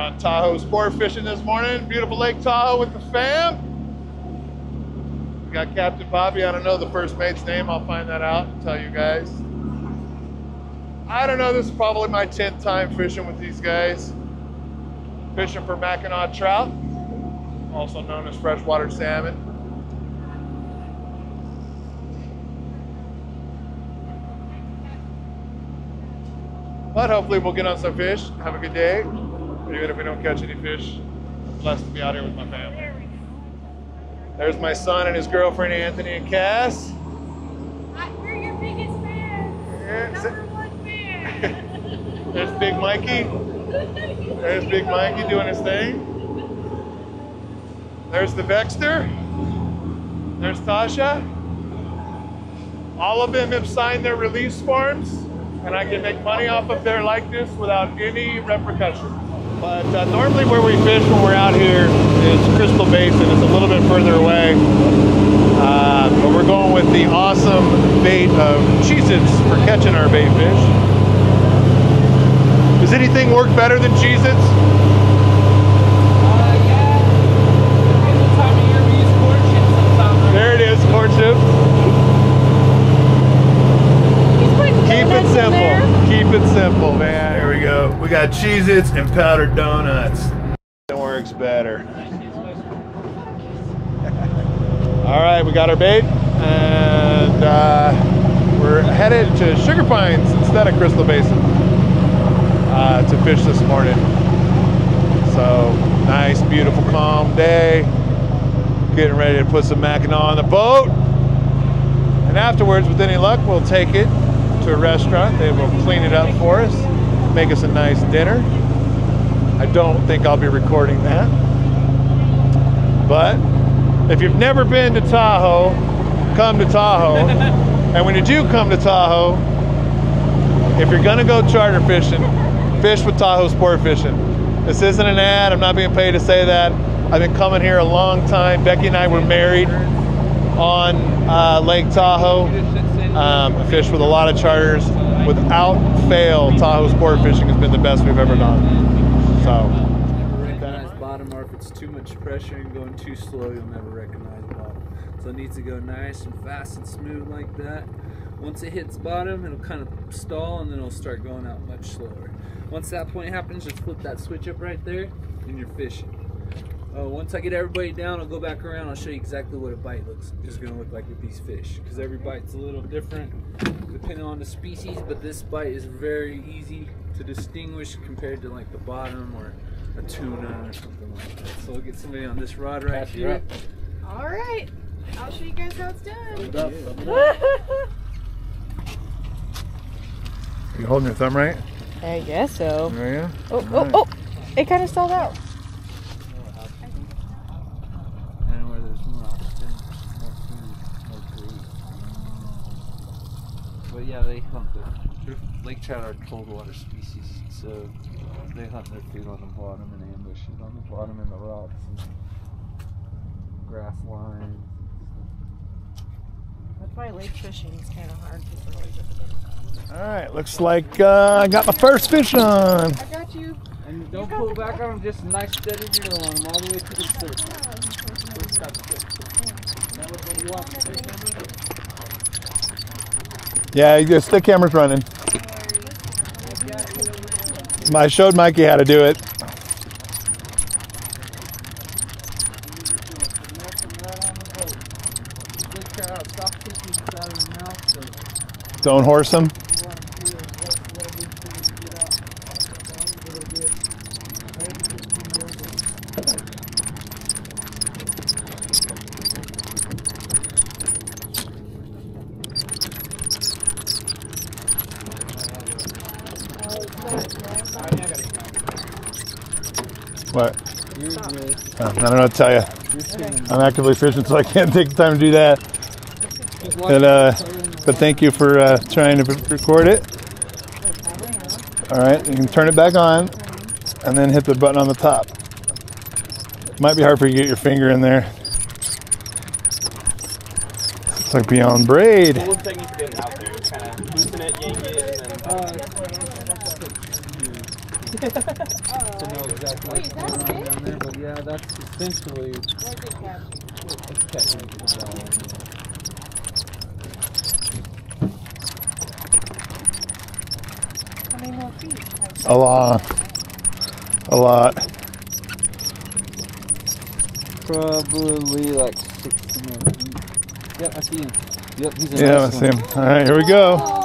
on Tahoe sport fishing this morning. Beautiful Lake Tahoe with the fam. We got Captain Bobby. I don't know the first mate's name. I'll find that out and tell you guys. I don't know. This is probably my 10th time fishing with these guys. Fishing for Mackinaw trout, also known as freshwater salmon. But hopefully we'll get on some fish, have a good day. Even if we don't catch any fish, I'm blessed to be out here with my family. There's my son and his girlfriend Anthony and Cass. We're your biggest fans. Number one fan. There's Big Mikey. There's Big Mikey doing his thing. There's the Vexter. There's Tasha. All of them have signed their release forms, and I can make money off of their likeness without any repercussion. But uh, normally, where we fish when we're out here is Crystal Basin. It's a little bit further away. Uh, but we're going with the awesome bait of Cheez-Its for catching our bait fish. Does anything work better than Cheez-Its? Uh, yeah. Depends what time of year we use corn chips sometimes. There it is, corn chip. He's putting Keep it donuts in there. simple. Keep it simple, man. Here we go. We got Cheez-Its and powdered donuts. It works better. All right, we got our bait, and uh, we're headed to Sugar Pines instead of Crystal Basin uh, to fish this morning. So nice, beautiful, calm day. Getting ready to put some Mackinaw on the boat. And afterwards, with any luck, we'll take it to a restaurant. They will clean it up for us, make us a nice dinner. I don't think I'll be recording that. But if you've never been to Tahoe, come to Tahoe. and when you do come to Tahoe, if you're gonna go charter fishing, fish with Tahoe Sport Fishing. This isn't an ad. I'm not being paid to say that. I've been coming here a long time. Becky and I were married on uh, Lake Tahoe. Um, I fished with a lot of charters. Without fail, Tahoe Sport Fishing has been the best we've ever done. So, Never recognize bottom, or if it's too much pressure and going too slow, you'll never recognize bottom. So it needs to go nice and fast and smooth like that. Once it hits bottom, it'll kind of stall and then it'll start going out much slower. Once that point happens, just flip that switch up right there and you're fishing. Uh, once I get everybody down, I'll go back around. I'll show you exactly what a bite looks is going to look like with these fish, because every bite's a little different depending on the species. But this bite is very easy to distinguish compared to like the bottom or a tuna or something like that. So we'll get somebody on this rod right here. All right. I'll show you guys how it's done. you holding your thumb right? I guess so. There you Oh, oh, oh. It kind of stalled out. And where there's more opportunity, more food, more bait. But yeah, they hunt their, their lake trout are cold water species, so they hunt their food on the bottom and ambush it on the bottom in the rocks and grass lines. That's why lake fishing is kind of hard. All right, looks like uh, I got my first fish on. I got you. And don't pull back on them, just nice steady reel on them all the way to the surface. First got the fish. That was what you want. Yeah, the stick camera's running. I showed Mikey how to do it. Don't horse him. What? Uh, I don't know what to tell you. I'm actively fishing, so I can't take the time to do that. And, uh, but thank you for uh, trying to record it. All right, you can turn it back on, and then hit the button on the top. Might be hard for you to get your finger in there. It's like beyond braid. One thing he's doing out there is kind of loosen it, yank it, and then to know exactly Wait, what's is going a on down there. But yeah, that's essentially Where's it catching? it's catching the ball. How many more feet? A lot. A lot. Probably like six more feet. Yep, I see him. Yep, he's a Yeah, I see him. All right, here we go. Oh!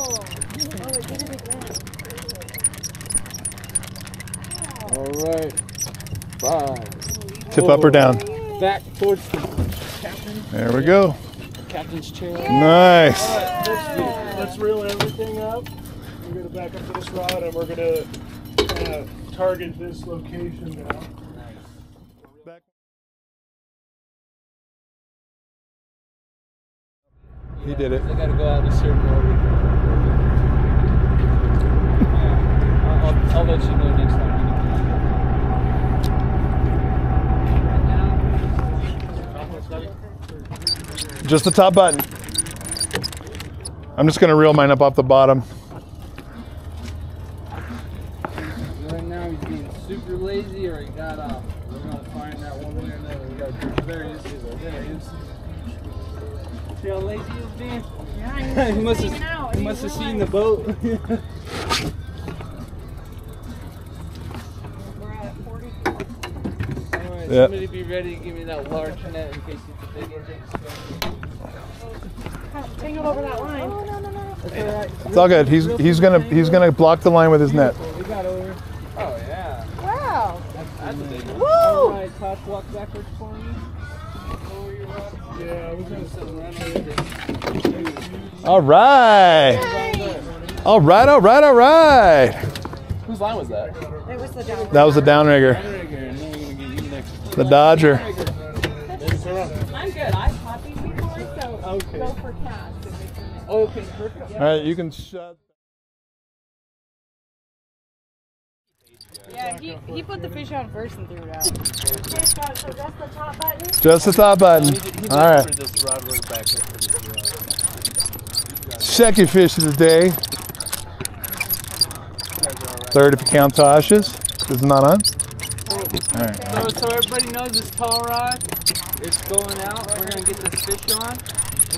Oh, it did it again. All right. Tip up or down. Back towards the captain. There we go. Captain's chair. Nice. Let's reel everything up. We're gonna back up to this rod and we're gonna uh, target this location now. He did it. I gotta go out in a certain order. I'll, I'll let you know next time. Just the top button. I'm just gonna reel mine up off the bottom. Right now he's being super lazy or he got off. We're gonna find out one way or another. We got there he is. There he is. See how lazy he's being? Yeah, he must have out. he must have seen the boat. We're at 40. Alright, Yeah. somebody be ready to give me that large net in case it's a big one. Tangled over that line. Oh, no, no, no. That's alright. It's all good. He's he's gonna he's gonna block the line with his net. We got over. Oh yeah. Wow. That's a big one. Woo! Alright, Tosh, walk backwards for me. Lower your rod. Yeah, we're gonna Something right over there. All right. All right. All right. All right. Whose line was that? It was the down. That was the downrigger, The and Okay. go for cast. if it's in it. Okay, perfect. All right, you can shut. Yeah, he, he put the fish on first and threw it out. So just the top button? Just the top button. All right. For this rod, we're back there for this rod. Second fish of the day. Third if you count Tosh's. This is not on. All right. So, so everybody knows this tall rod, it's going out. We're gonna get this fish on,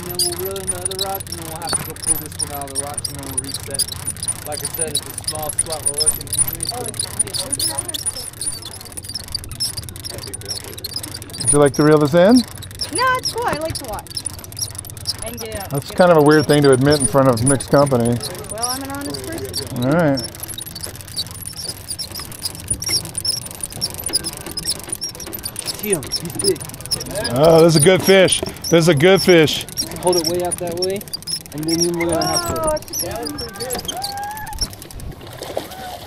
and then we'll reel in the other rods, and then we'll have to go pull this one out of the rocks, and then we'll reset. Like I said, it's a small spot we're working. Would you like to reel this in? No, it's cool. I like to watch. And get out. That's kind of a weird thing to admit in front of mixed company. Well, I'm an honest person. All right. See him, he's big. Oh, this is a good fish. This is a good fish. Hold it way out that way, and then we're gonna have to. Oh, it's a.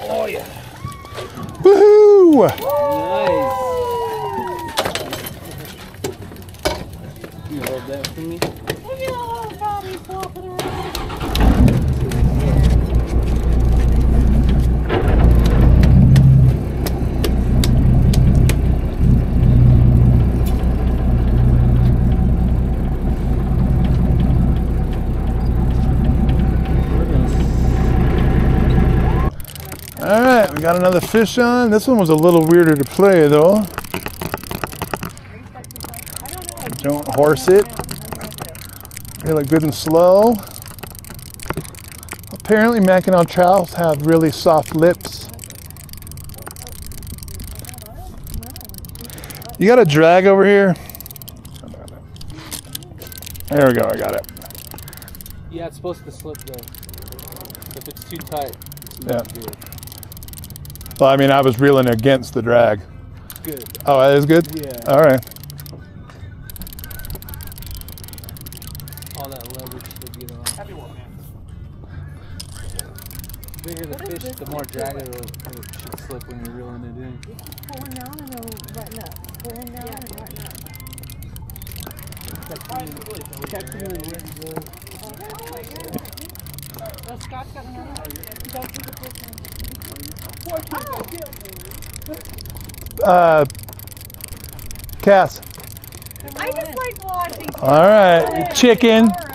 Oh yeah. Woohoo! Nice. Can you hold that for me. Look at the little body flopping around. All right, we got another fish on. This one was a little weirder to play though. Don't horse it. Really good and slow. Apparently, Mackinaw trout have really soft lips. You got a drag over here? There we go, I got it. Yeah, it's supposed to slip though. If it's too tight, it's Yeah. Not good. Well, I mean, I was reeling against the drag. Good. Oh, that is good? Yeah. All right. All that leverage to get on. The bigger the fish, the more drag it, will, it should slip when you're reeling it in. Pulling down and it'll button up. Pulling down and button up. Catch it in the wind, Oh, Scott's got another. Don't keep it this one. Uh, Cass. I just like watching. All right, chicken. All right.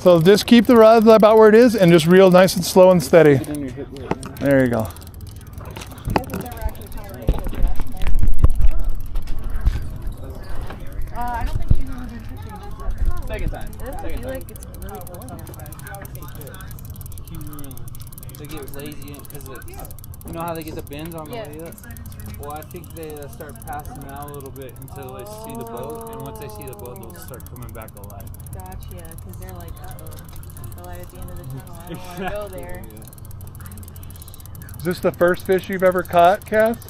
So just keep the rod about where it is and just reel nice and slow and steady. Put it in your hip right now. There you go. Uh, I don't think she's ever been fishing. Second time. I Second feel time. like it's really cold here. They get lazy because it's. You know how they get the bends on the Yeah. way up? Well, I think they uh, start passing out a little bit until they see the boat, and once they see the boat, they'll start coming back alive. Gotcha, because they're like, uh oh, the light at the end of the tunnel. I don't want to go there. Is this the first fish you've ever caught, Cass?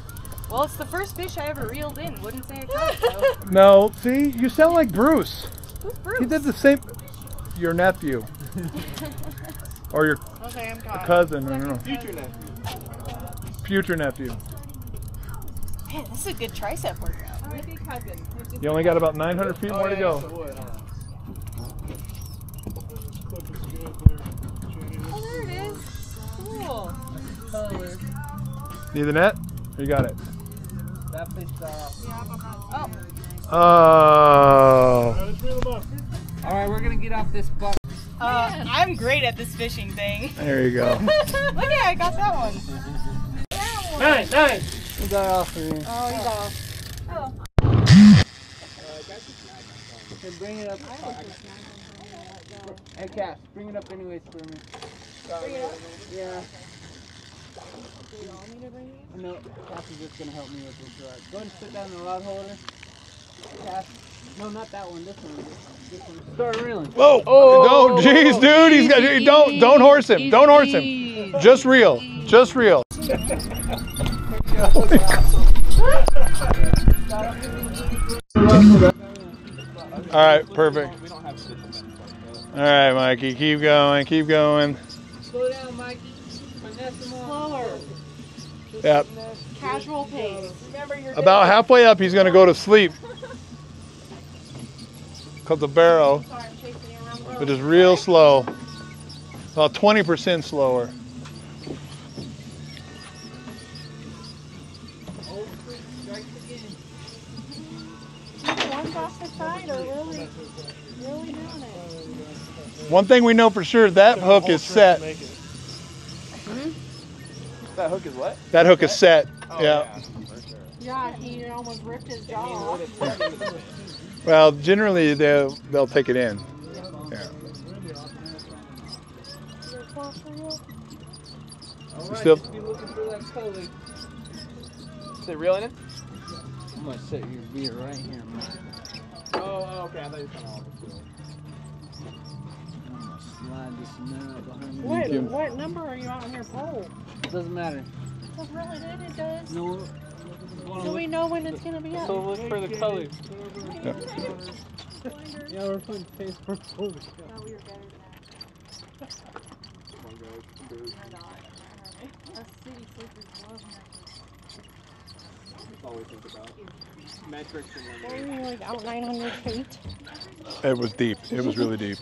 Well, it's the first fish I ever reeled in. Wouldn't say I caught it though. No. See, you sound like Bruce. Who's Bruce? He did the same. Your nephew. or your Okay, I'm caught. cousin. I don't know. Future nephew. Future nephew. Man, this is a good tricep workout. Maybe cousin. You only got about 900 feet more to go. Clip is good. Oh, there it is. Cool. Color. Need the net? You got it. That fish uh, got off. Oh, Oh. Now, let's reel them up. All right, we're gonna get off this buck. Uh, I'm great at this fishing thing. There you go. Look at, I got that one. That one. Nine, nine. We got off of here. Oh, he's off. Oh. Hey, bring it up. Hey, Cass, bring it up anyways for me. Bring it up. Yeah. Do you want me to bring it? No, Cass is just gonna help me with this rod. Go ahead and sit down in the rod holder. Cass. No, not that one. This one. This one. Start reeling. Whoa! Oh, no, jeez, dude, he's got. Don't, don't horse him. Don't horse him. Just reel. Just reel. All right, perfect. We don't have fish All right, Mikey, keep going, keep going. Slow down, Mikey. Finesse them all. Slower. Yep. Casual pace. Remember your About halfway up, he's gonna go to sleep. Cause the barrow, Sorry, I'm chasing you around. but it's real slow. About 20% slower. One's off the side are really, really doing it. One thing we know for sure, that hook is set. Hmm? That hook is what? That hook is set. Yeah. Yeah, he almost ripped his jaw off. Well, generally they'll they'll take it in. Yeah. All right, Still- be looking for that color. Is it reeling in? I'm gonna set your beer right here, man. Oh, oh, okay. I thought you were coming off. I'm gonna slide this net behind me. What, you. what number are you on your pole? It doesn't matter. Well, really good, it does. No. So know when it's gonna be up. So look for the color. Yeah. Yeah, we're putting face for color. No, we were better than that. We're not. Us city sleepers love That's all we think about. Metrics and We're like out 900 feet. It was deep. It was really deep.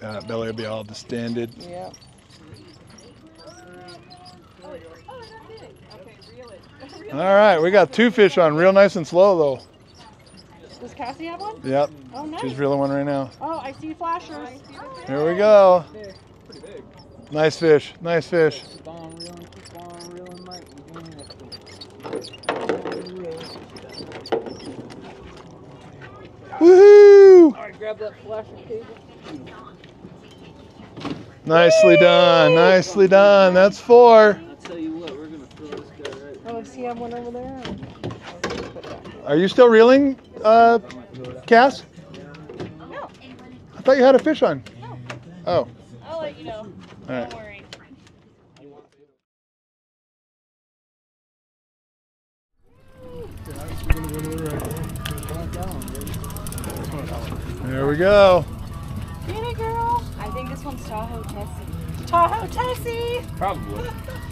Uh, belly will be all distended. Yeah. All right, we got two fish on, real nice and slow though. Does Cassie have one? Yep, Oh, nice. she's reeling one right now. Oh, I see flashers. Here we go. pretty big. Nice fish, nice fish. Keep on reeling, keep on reeling, Mike. You're gonna have to. Woohoo! Alright, grab that flasher cable. Nicely done, nicely done. That's four. I'll tell you what, we're gonna throw this guy right. Does he have one over there? Are you still reeling, uh, Cass? No. I thought you had a fish on. No. Oh, I'll let you know. all right. Don't worry. There we go. Get it, girl. I think this one's Tahoe Tessie. Tahoe Tessie. Probably.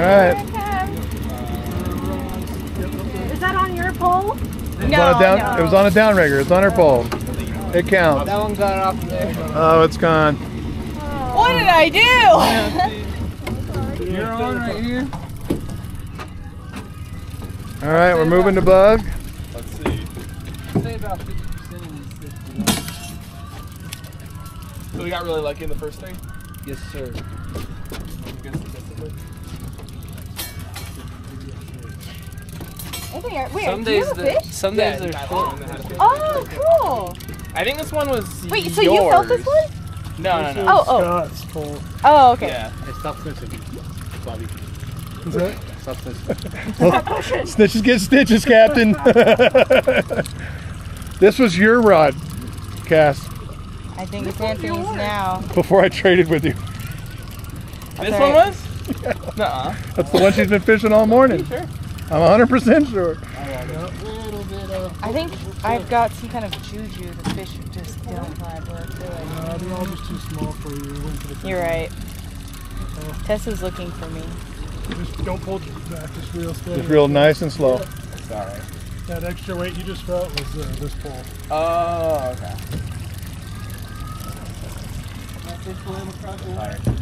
right. Is that on your pole? It was on a down, It was on a downrigger. It's on her pole. It counts. That one got off there. Oh, it's gone. What did I do? You're on right here. All right, we're moving to bug. Let's see. Say about 50% of these fish. So we got really lucky in the first thing. Yes, sir. Anthony, are- wait, Some do you days, have a the, fish? some Yeah, days I they're had full. one that had a fish. Oh, cool. I think this one was. Wait, so you felt this one? No, no, no. Oh, oh. Scott's pole. Oh, okay. Yeah. it's Stop snitching, Bobby. Is that? Stop snitching. Snitches get stitches, Captain. this was your rod, Cass, I think it's Anthony's now. before I traded with you. This Okay. one was? Nuh-uh. That's the one she's been fishing all morning. Sure. I'm 100% sure. I think I've got some kind of juju. The fish just don't vibe what they're. Uh, they're all just too small for you. For the You're right. Tessa's looking for me. Just don't pull back. Just real steady. Just real nice and slow. Sorry. That extra weight you just felt was uh, this pole. Oh, okay.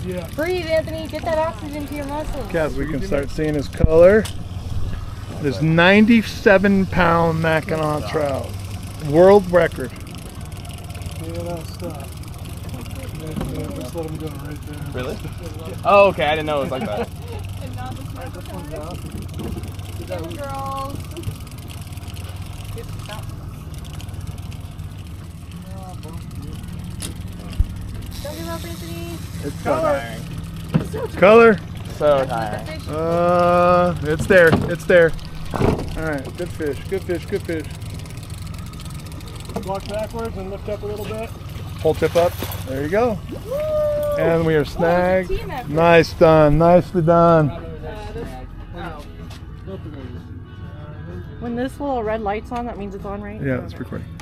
Yeah. Breathe, Anthony. Get that oxygen to your muscles. Cass, we can start seeing his color. This 97 pound Mackinaw trout. World record. Yeah, that stuff. Yeah, yeah, just let him go right there. Really? Oh, okay. I didn't know it was like that. Alright, this one's out. girls. Don't give up, Anthony. It's So tiring. Color. So tiring. Uh, it's there. It's there. All right. Good fish. Good fish. Good fish. Walk backwards and lift up a little bit. Pull tip up. There you go. And we are snagged. team effort. Nice done. Nicely done. When this little red light's on, that means it's on, right? Yeah, it's recording.